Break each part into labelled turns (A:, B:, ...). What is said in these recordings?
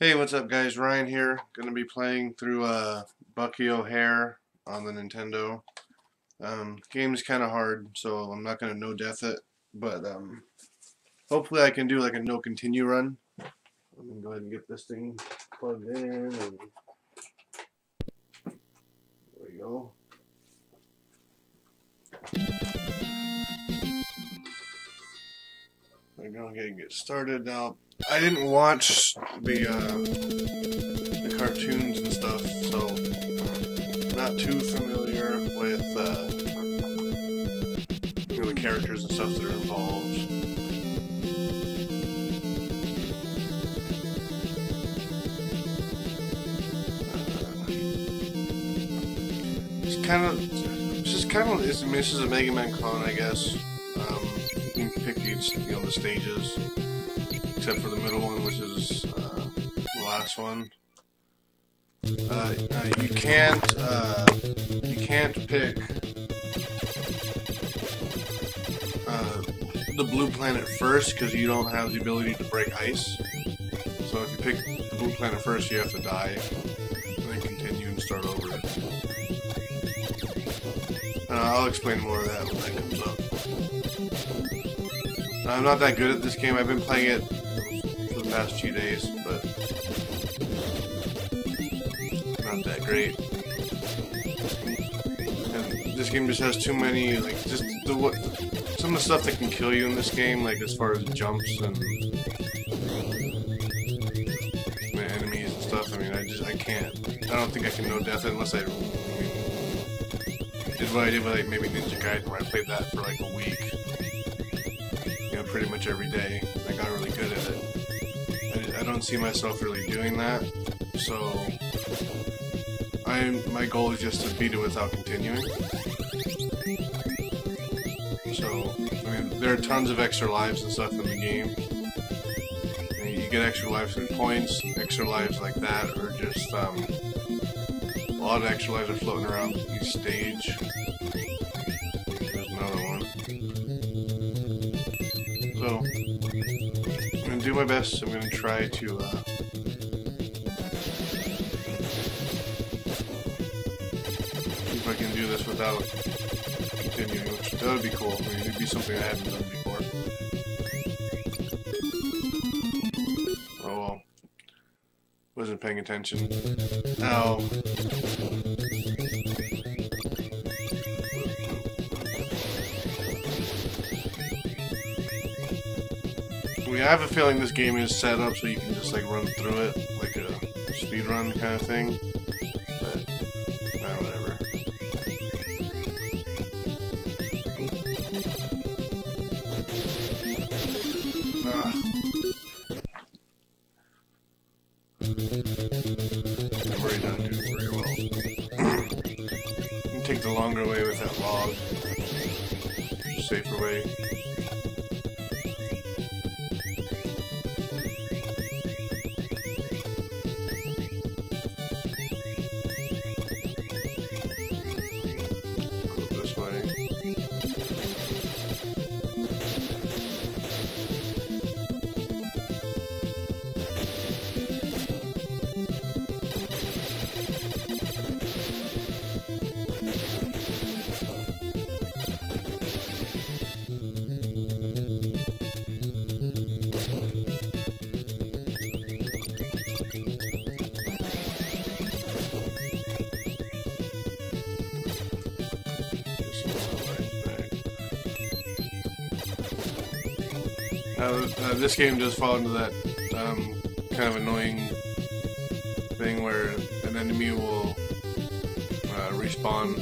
A: Hey, what's up guys? Ryan here. Gonna be playing through uh, Bucky O'Hare on the Nintendo. Um, game's kind of hard, so I'm not gonna no death it, but um, hopefully I can do like a no continue run. I'm gonna go ahead and get this thing plugged in. And there we go. We're gonna get get started now. I didn't watch the uh, the cartoons and stuff, so not too familiar with uh, you know, the characters and stuff that are involved. Uh, it's kind of, it's just kind of, it's, I mean, this is a Mega Man clone, I guess. Um, you can pick each, you know, the stages except for the middle one, which is uh, the last one. Uh, uh, you can't uh, you can't pick uh, the blue planet first because you don't have the ability to break ice. So if you pick the blue planet first, you have to die, and then continue and start over. I'll explain more of that when that comes up. I'm not that good at this game. I've been playing it past few days, but not that great. And this game just has too many, like, just the what, some of the stuff that can kill you in this game, like as far as jumps and enemies and stuff. I mean, I just I can't. I don't think I can no death unless I, I mean, did what I did with like maybe Ninja Gaiden, where I played that for like a week. You know, pretty much every day. I got really good at it. I don't see myself really doing that. So I'm. my goal is just to beat it without continuing. So I mean, there are tons of extra lives and stuff in the game. And you get extra lives through points, extra lives like that, or just um, a lot of extra lives are floating around each stage. There's another one. So do my best. I'm going to try to uh, see if I can do this without continuing, which that would be cool. I mean, it'd be something I hadn't done before. Oh well. Wasn't paying attention. Ow. I have a feeling this game is set up so you can just like run through it like a speed run kind of thing. Uh, uh, this game does fall into that um, kind of annoying thing where an enemy will uh, respawn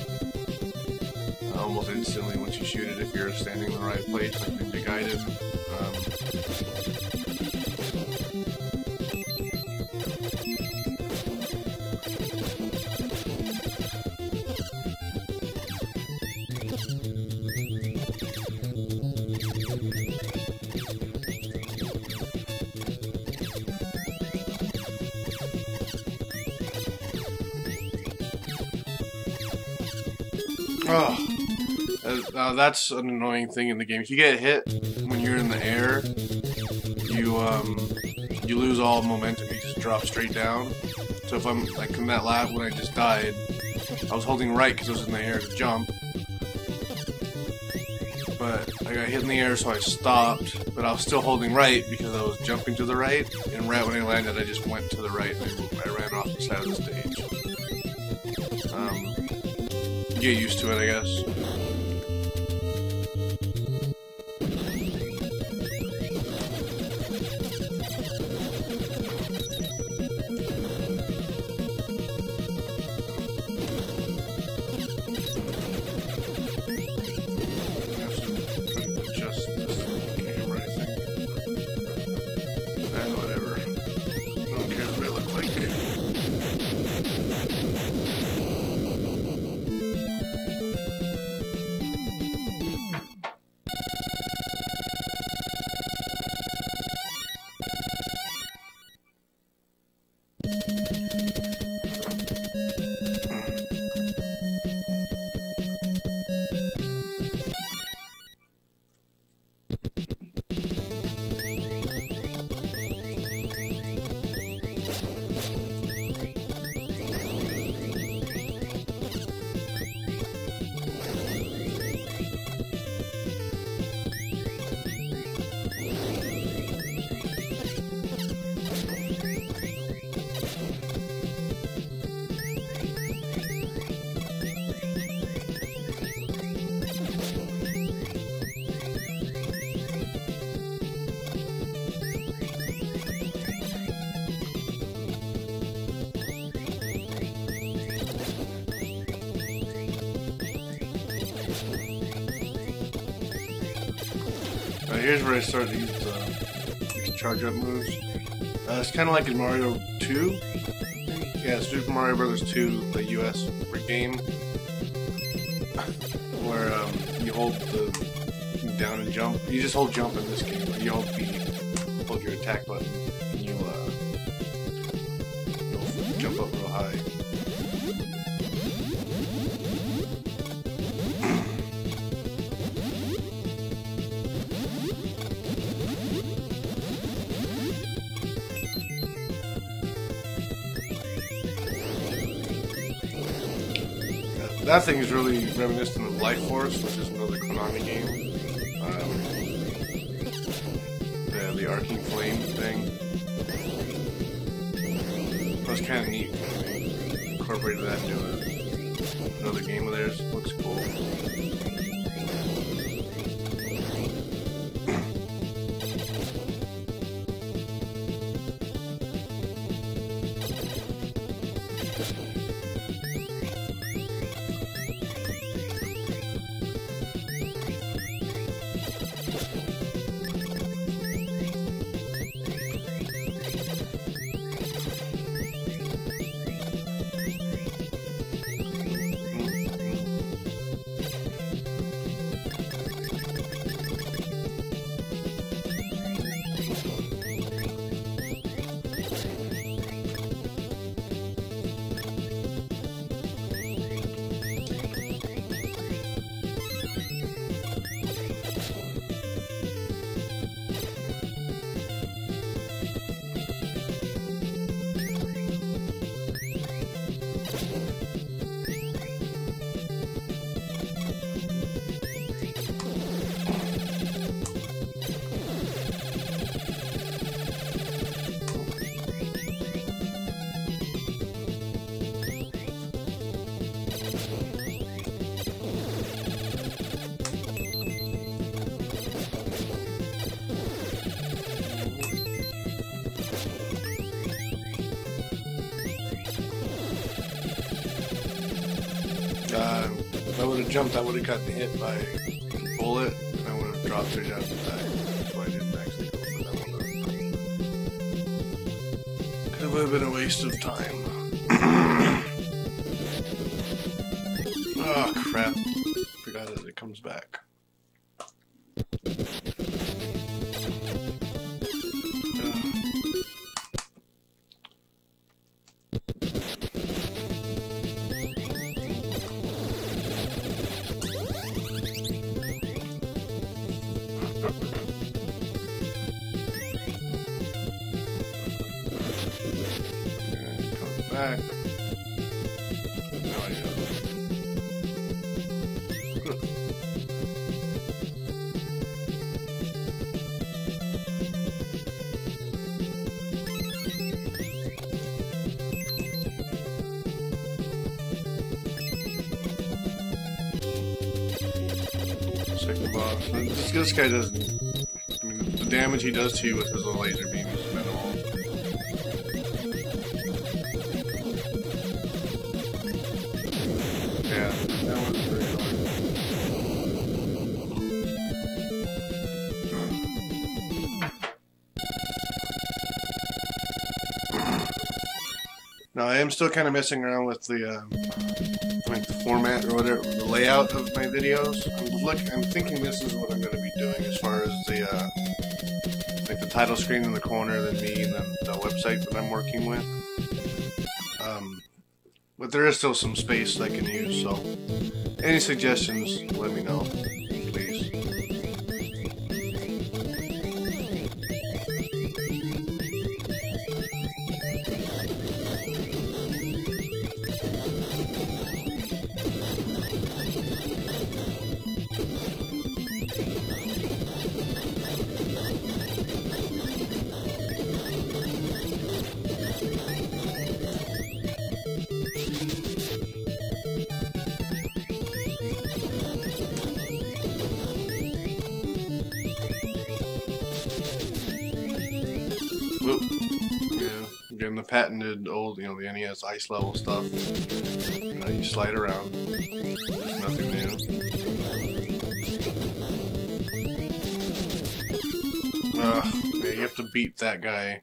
A: uh, almost instantly once you shoot it if you're standing in the right place, like Ninja Gaiden. That's an annoying thing in the game. If you get hit when you're in the air, you um, you lose all momentum. You just drop straight down. So if I'm like in that lap when I just died, I was holding right because I was in the air to jump. But I got hit in the air, so I stopped. But I was still holding right because I was jumping to the right. And right when I landed, I just went to the right and I ran off the side of the stage. Um, get used to it, I guess. Here's where I started to use uh, charge up moves. Uh, it's kind of like in Mario 2. Yeah, Super Mario Brothers 2, the US game, where um, you hold the down and jump. You just hold jump in this game. You hold B, hold your attack button, and you uh, jump up real high. That thing is really reminiscent of Life Force, which is another Konami game. Um, the, the Arcing Flame thing. Was kind of neat. Incorporated that into a, another game of theirs. Looks jumped, I would have gotten hit by a bullet, and I would have dropped straight down and died. Why I didn't actually go for that one. Have been a waste of time. oh, crap. Forgot that it comes back. No. Second boss. This, this guy doesn't. I mean, the damage he does to you with his laser am still kind of messing around with the um, like the format or whatever, the layout of my videos. I'm look, I'm thinking this is what I'm going to be doing as far as the uh, like the title screen in the corner, then me, and then the website that I'm working with. Um, but there is still some space I can use, so any suggestions, ice level stuff. You know, you slide around. There's nothing new. Ugh, you have to beat that guy.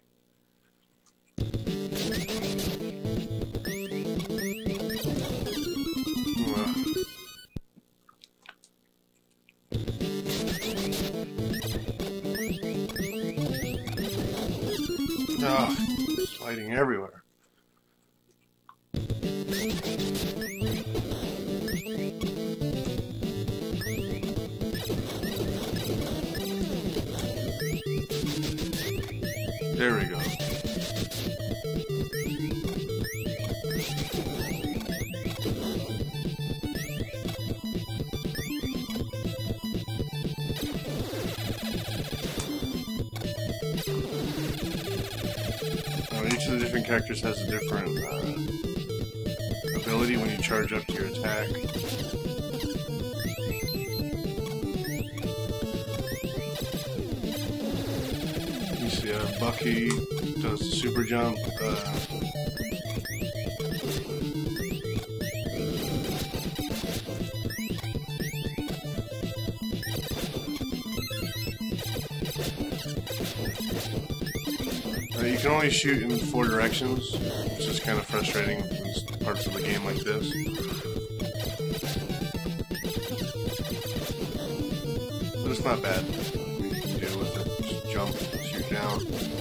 A: Everywhere. There we go. Each of the different characters has a different uh, ability when you charge up to your attack. You see, uh, Bucky does the super jump. Uh, Uh, you can only shoot in four directions, which is kind of frustrating in parts of the game like this. But it's not bad. I mean, you deal with it. Just jump, shoot down.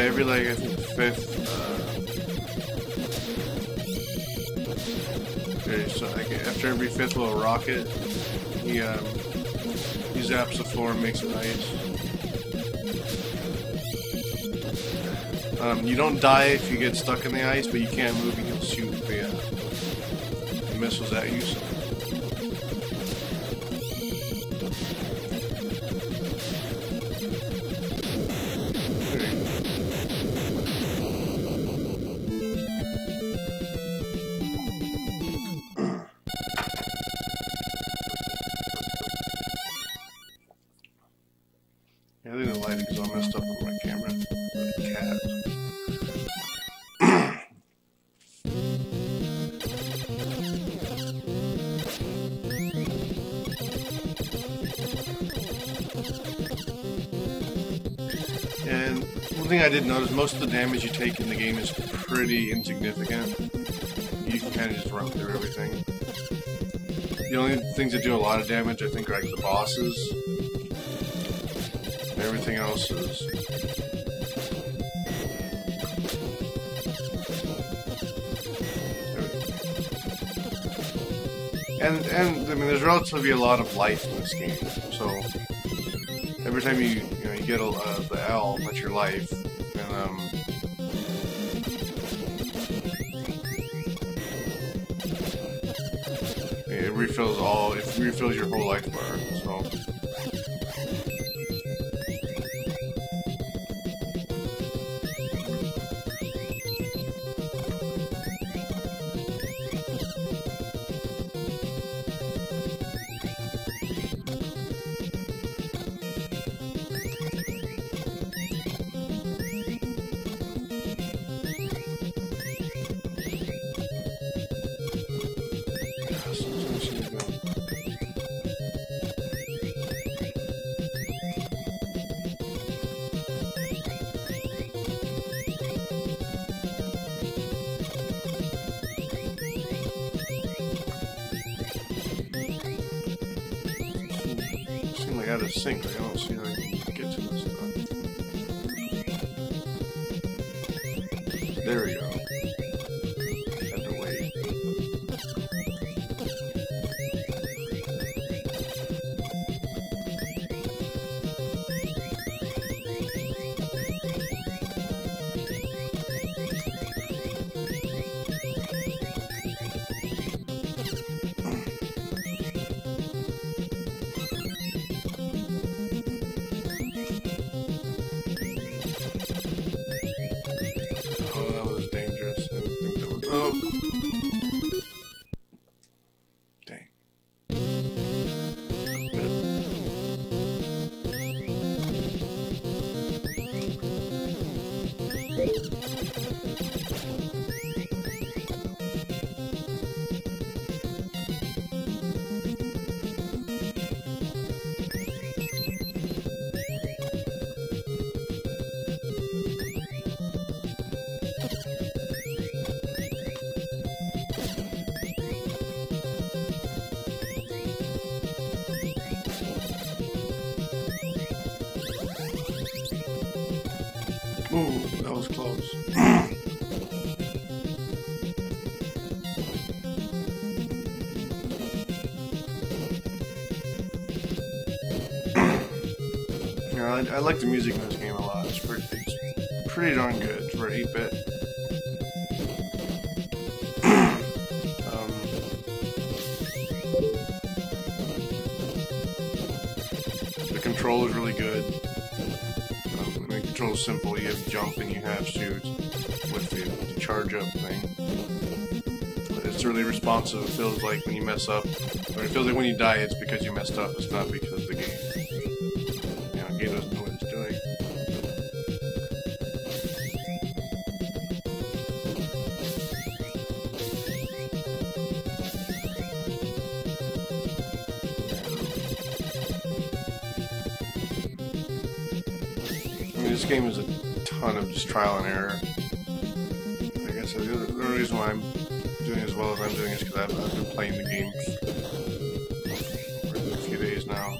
A: I think fifth. Uh, okay, so like, after every fifth little rocket, he um, he zaps the floor and makes it ice. Um, you don't die if you get stuck in the ice, but you can't move. You can shoot the, uh, the missiles at you. So. Thing I did notice, most of the damage you take in the game is pretty insignificant. You can kind of just run through everything. The only things that do a lot of damage, I think, are like the bosses. Everything else is. And and I mean, there's relatively a lot of life in this game, so every time you you know you get a, uh, the L, that's your life, um. It refills all. It refills your whole life bar. Out of sync. I don't see how I like the music in this game a lot. It's pretty, it's pretty darn good for 8 bit. um, the control is really good. Um, the control is simple. You have jump and you have shoot with the, the charge up thing. But It's really responsive. It feels like when you mess up, or it feels like when you die, it's because you messed up. It's not because of the game, game is a ton of just trial and error. Like I said, the only reason why I'm doing as well as I'm doing is because I've, I've been playing the game for a few days now.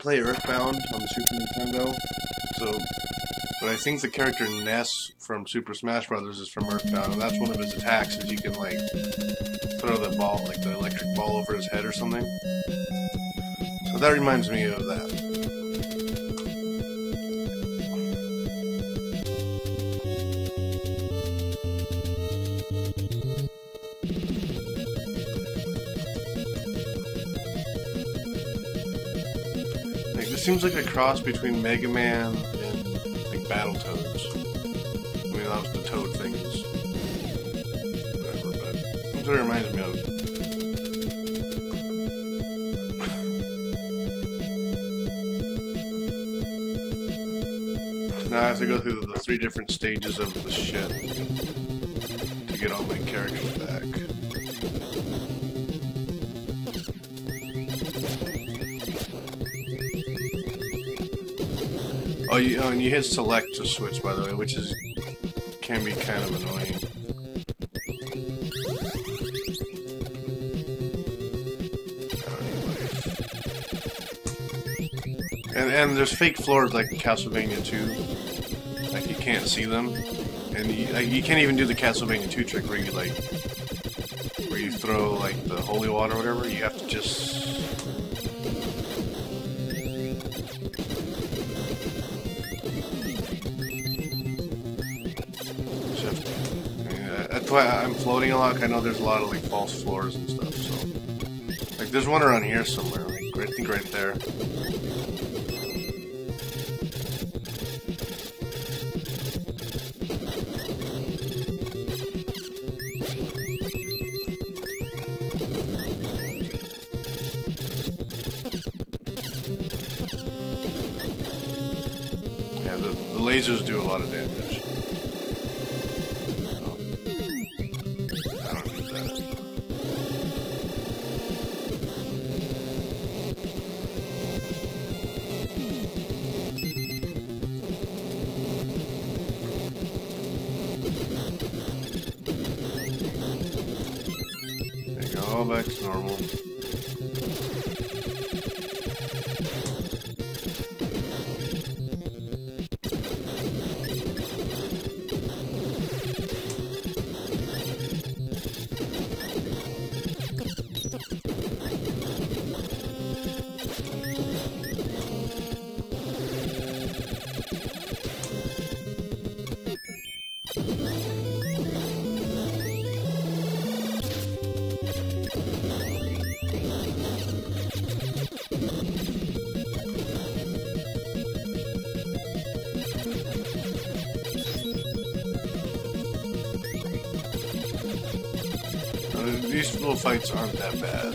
A: Play Earthbound on the Super Nintendo, so. But I think the character Ness from Super Smash Brothers is from Earthbound, and that's one of his attacks, is you can, like, throw the ball, like the electric ball over his head or something. So that reminds me of that. Seems like a cross between Mega Man and like Battletoads. I mean, that was the Toad things. Whatever, but that's what it reminds me of. Now I have to go through the three different stages of the shit to get all my characters back. You, oh, and you hit select to switch, by the way, which is can be kind of annoying. And and there's fake floors like in Castlevania 2, like you can't see them, and you, like, you can't even do the Castlevania 2 trick where you like where you throw like the holy water or whatever. You have to just that's why I'm floating a lot. I know there's a lot of like false floors and stuff. So, like, there's one around here somewhere. Like, I think right there. These aren't that bad.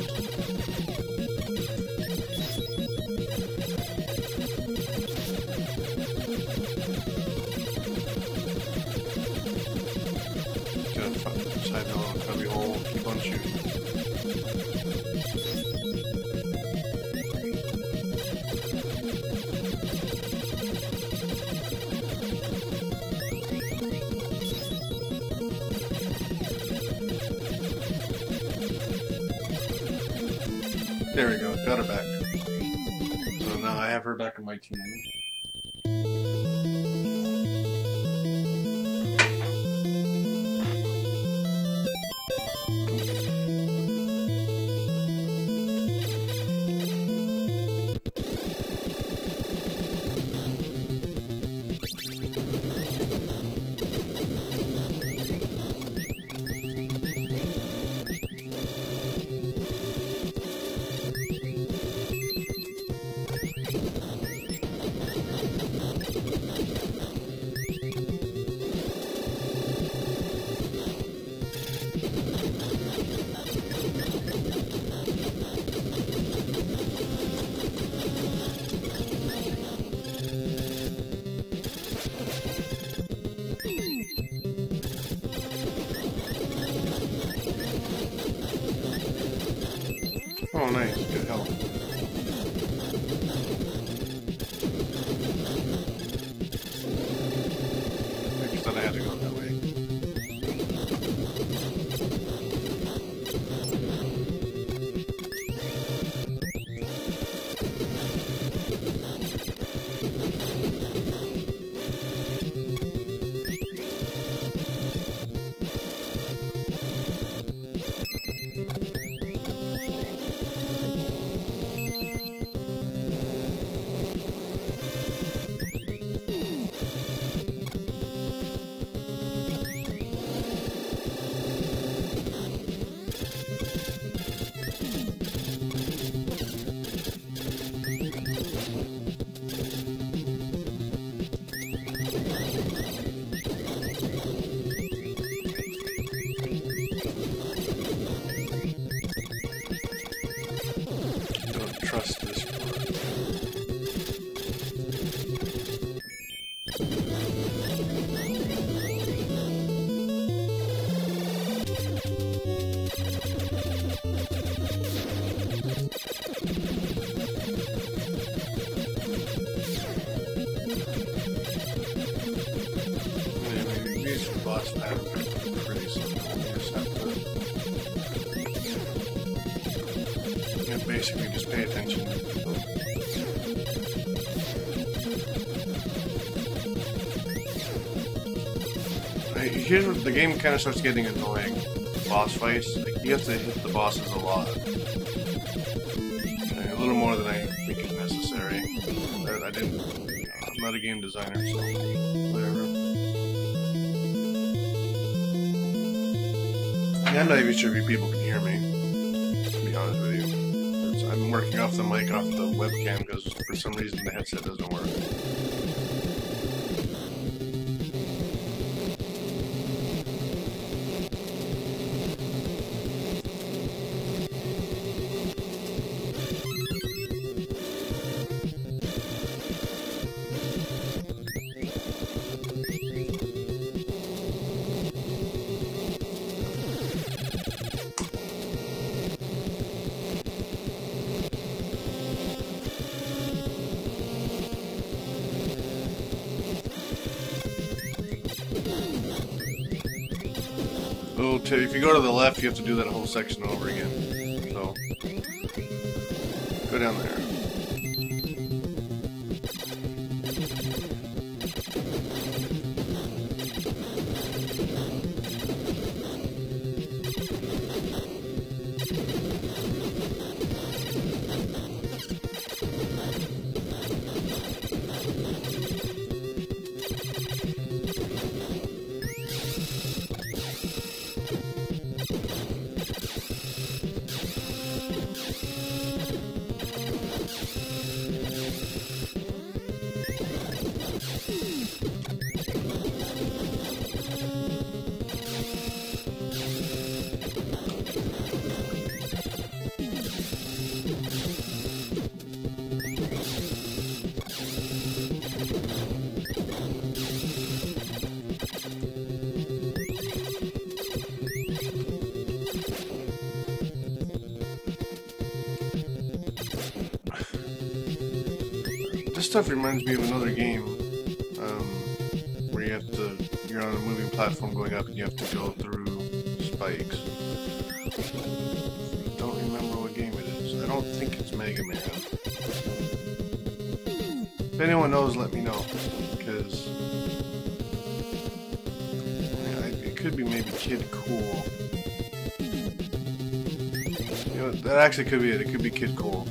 A: The game kind of starts getting annoying. Boss fights, like you have to hit the bosses a lot, Uh, a little more than I think is necessary. But I didn't. I'm not a game designer, so whatever. Yeah, I'm not even sure if people can hear me. To be honest with you, It's- I'm working off the mic off the webcam because for some reason the headset doesn't work. If you go to the left, you have to do that whole section over again. So, go down there. This stuff reminds me of another game, um, where you have to, you're on a moving platform going up and you have to go through spikes. I Don't remember what game it is. I don't think it's Mega Man. If anyone knows, let me know, because it could be maybe Kid Kool. You know, that actually could be it. It could be Kid Kool.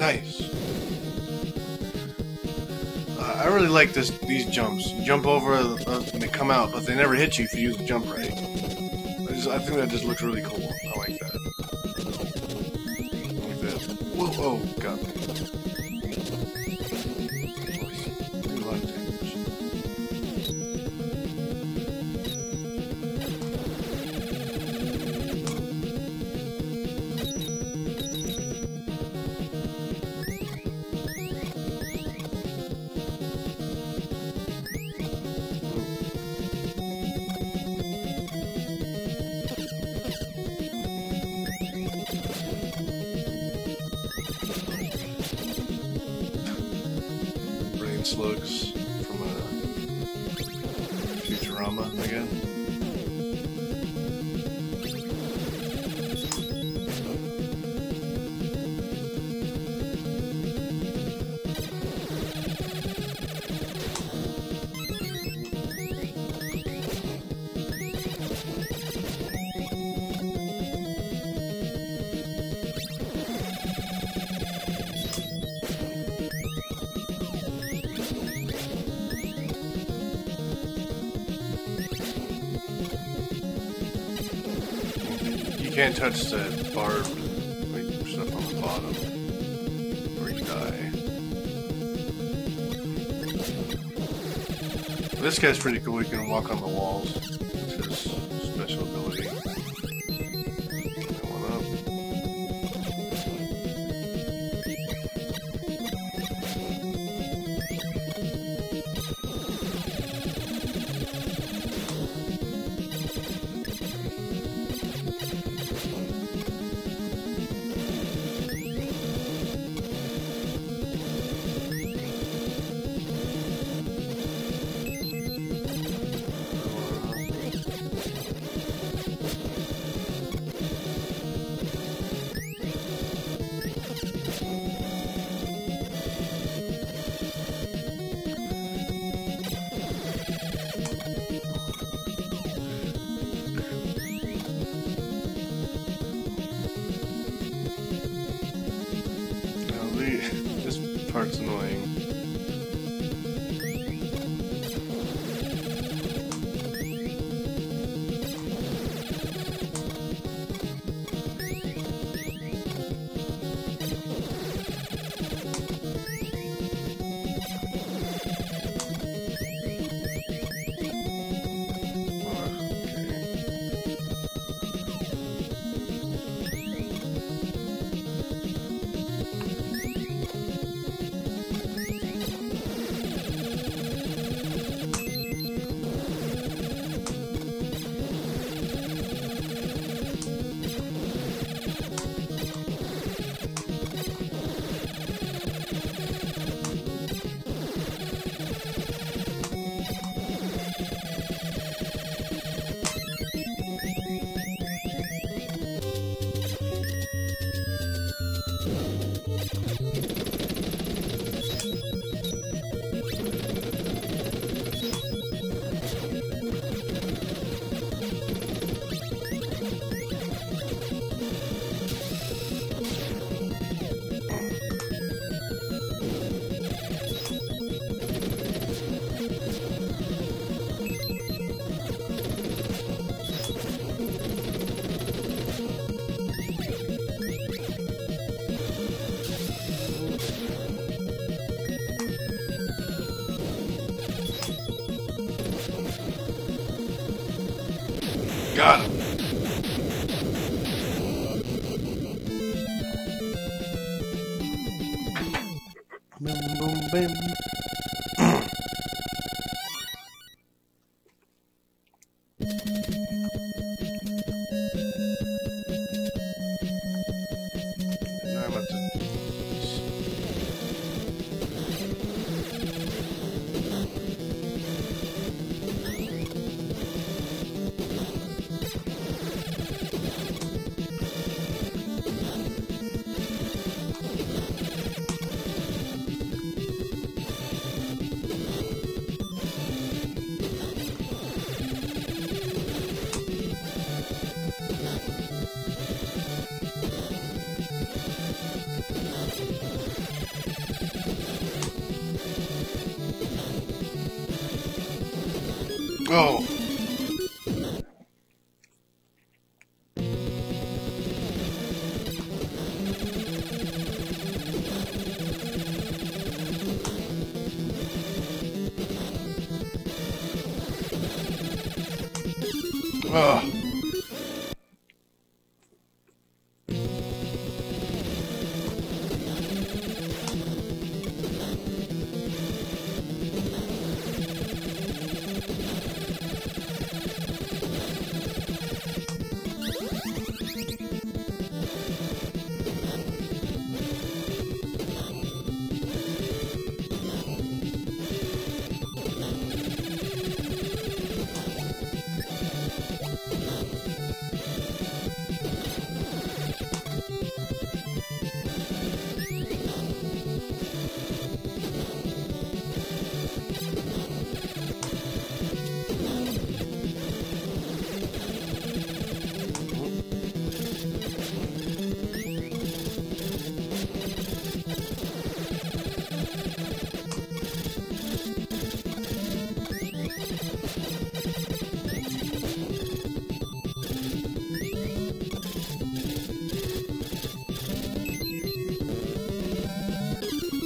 A: Nice. Uh, I really like this. These jumps. You jump over uh, and they come out, but they never hit you if you use the jump right. I, just, I think that just looks really cool. I like that. Like that. Whoa! Oh, got me. Touch the barbed like, stuff on the bottom, or you die. This guy's pretty cool. He can walk on the walls.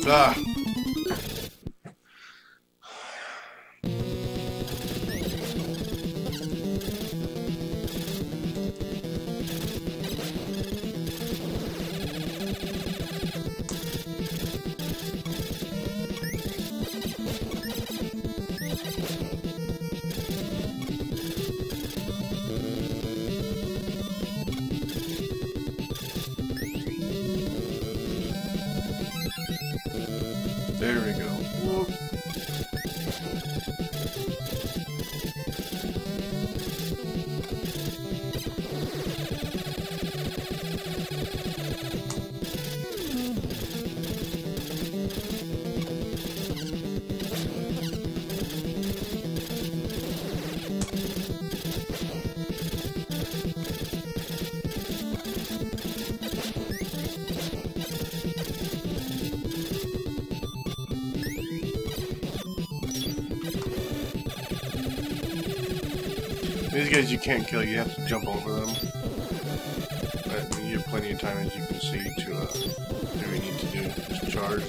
A: Ah. Guys you can't kill, you have to jump over them. But you have plenty of time, as you can see, to uh, do what you need to do. Just charge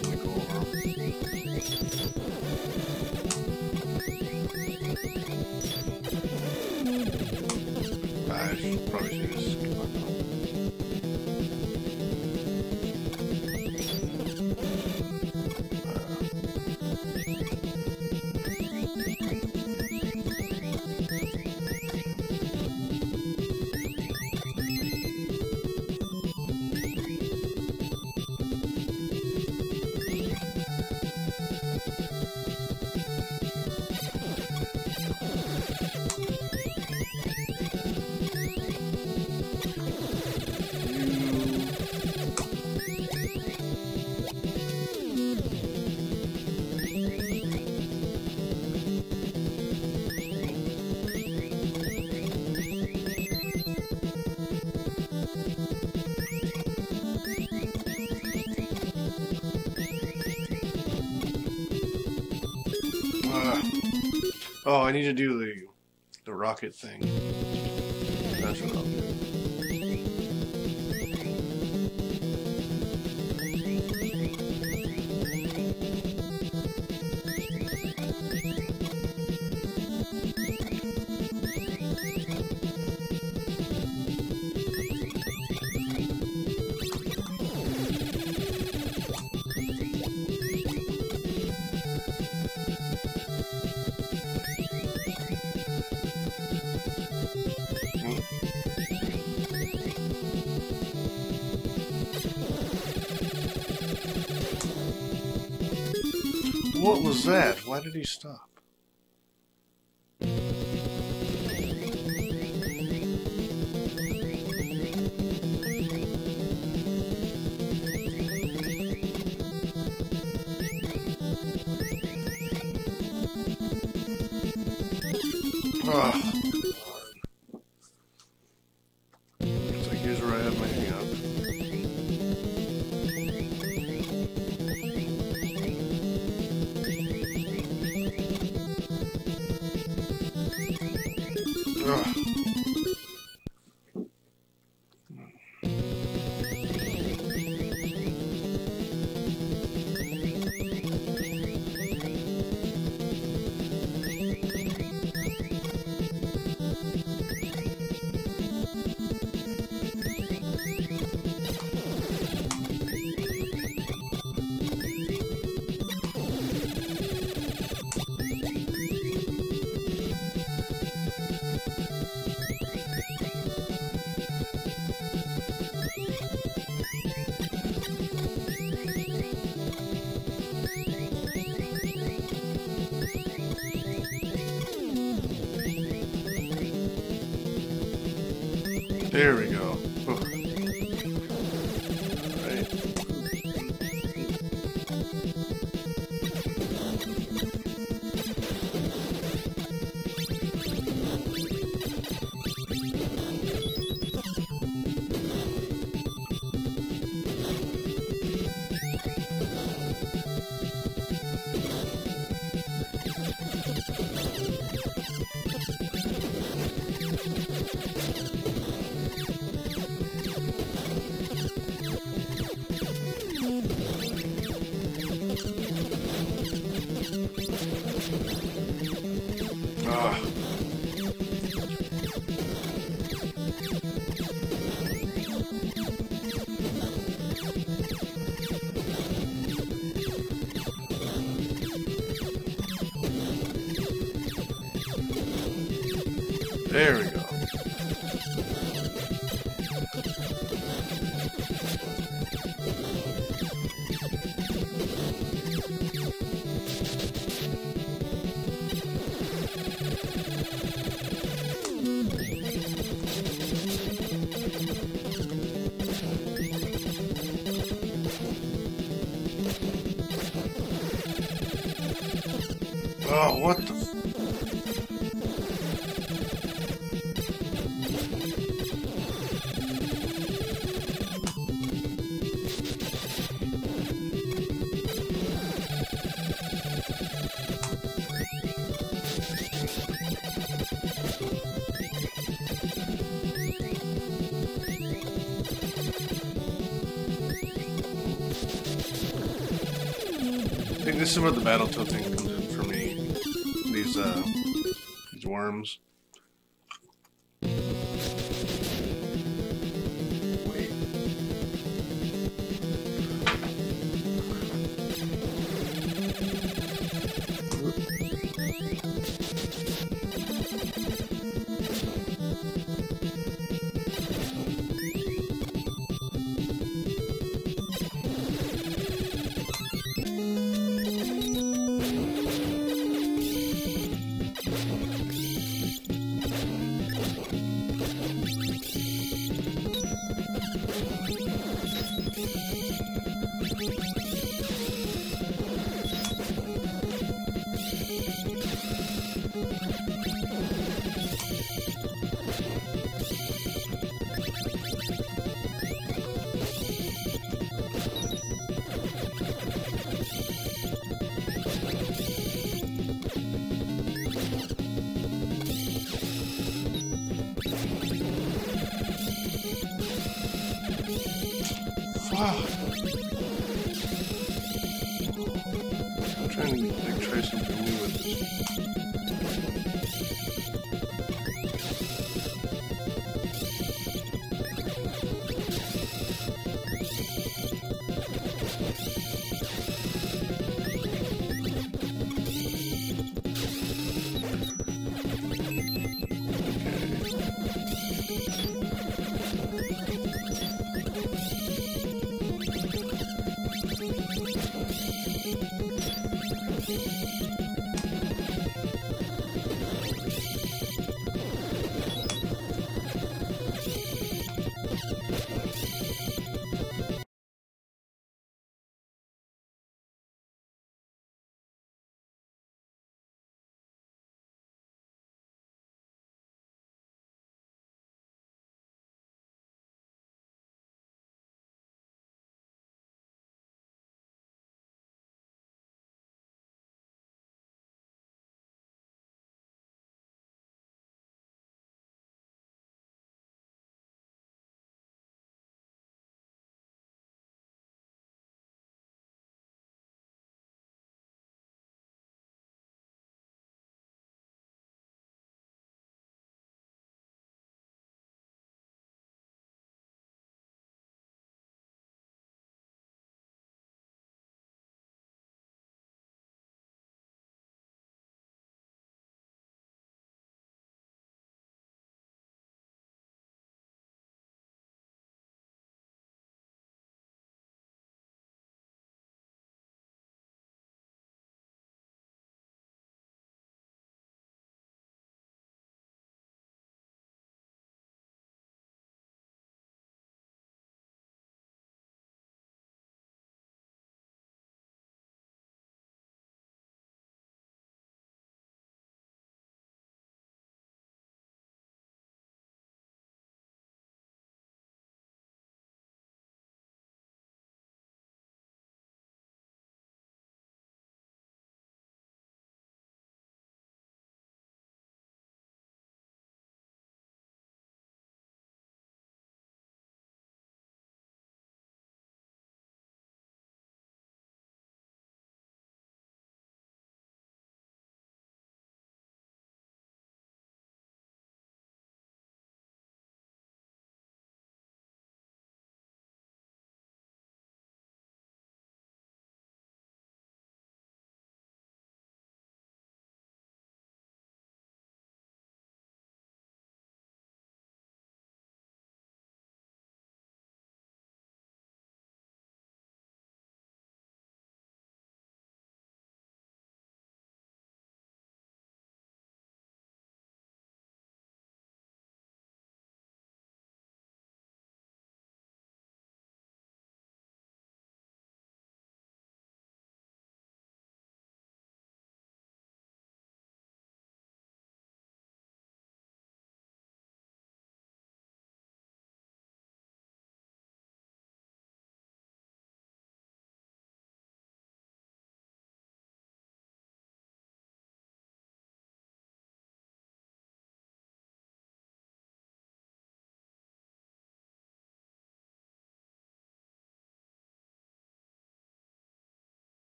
A: oh, I need to do the the rocket thing. That's what I'll do. What was that? Why did he stop? Ugh. There we go. is where the battle tilting